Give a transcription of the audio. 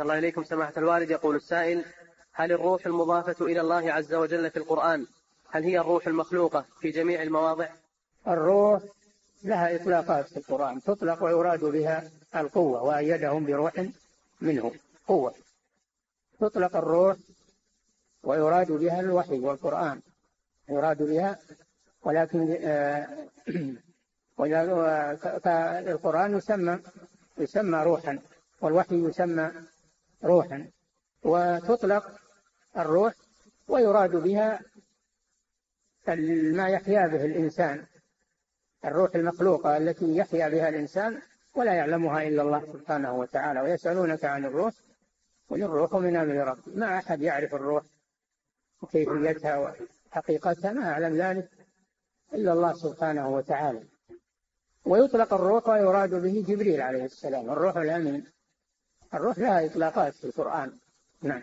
الله إليكم سماحة الوالد. يقول السائل هل الروح المضافة إلى الله عز وجل في القرآن؟ هل هي الروح المخلوقة في جميع المواضع؟ الروح لها إطلاقات في القرآن تطلق ويراد بها القوة وأيدهم بروح منه قوة. تطلق الروح ويراد بها الوحي والقرآن يراد بها ولكن آه، القرآن يسمى يسمى روحا والوحي يسمى روحا وتطلق الروح ويراد بها ما يحيا به الإنسان الروح المخلوقة التي يحيا بها الإنسان ولا يعلمها إلا الله سبحانه وتعالى ويسألونك عن الروح قل الروح من أمر ربي. ما أحد يعرف الروح وكيفيتها وحقيقتها ما أعلم ذلك إلا الله سبحانه وتعالى. ويطلق الروح ويراد به جبريل عليه السلام الروح الأمين الروح لها إطلاقات في القرآن. نعم.